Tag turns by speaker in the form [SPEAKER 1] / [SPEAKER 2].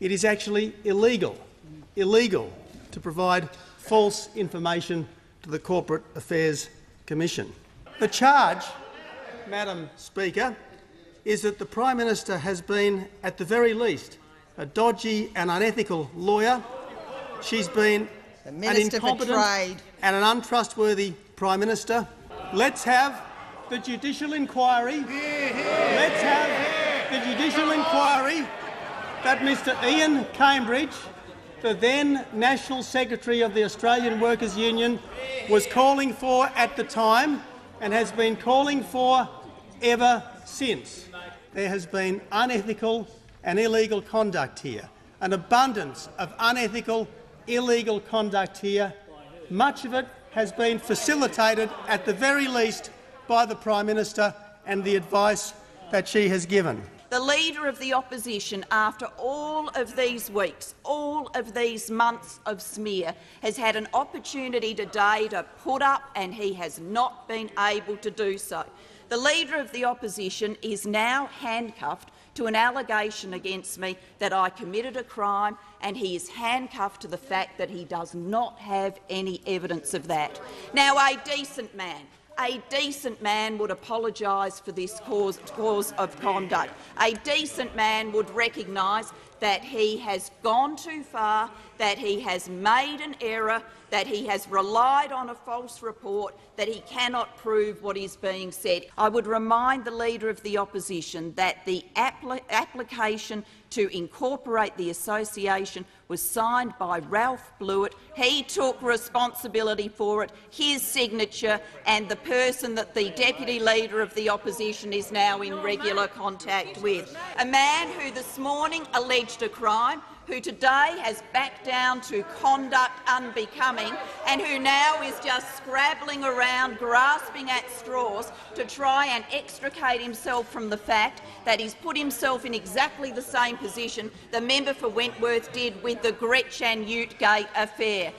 [SPEAKER 1] it is actually illegal, illegal to provide false information to the Corporate Affairs Commission. The charge, Madam Speaker, is that the Prime Minister has been, at the very least, a dodgy and unethical lawyer. She's been an incompetent and an untrustworthy Prime Minister. Let's have the judicial inquiry. Let's have the judicial inquiry that Mr Ian Cambridge, the then National Secretary of the Australian Workers' Union, was calling for at the time and has been calling for ever since. There has been unethical and illegal conduct here, an abundance of unethical, illegal conduct here. Much of it has been facilitated, at the very least, by the Prime Minister and the advice that she has given.
[SPEAKER 2] The Leader of the Opposition, after all of these weeks, all of these months of smear, has had an opportunity today to put up, and he has not been able to do so. The Leader of the Opposition is now handcuffed to an allegation against me that I committed a crime, and he is handcuffed to the fact that he does not have any evidence of that. Now, a decent man, a decent man would apologise for this cause, cause of conduct. A decent man would recognise that he has gone too far, that he has made an error, that he has relied on a false report, that he cannot prove what is being said. I would remind the Leader of the Opposition that the application to incorporate the association was signed by Ralph Blewitt. He took responsibility for it, his signature, and the person that the Deputy Leader of the Opposition is now in regular contact with. A man who this morning alleged a crime, who today has backed down to conduct unbecoming and who now is just scrabbling around, grasping at straws to try and extricate himself from the fact that he's put himself in exactly the same position the member for Wentworth did with the Gretchen Ute Gate affair.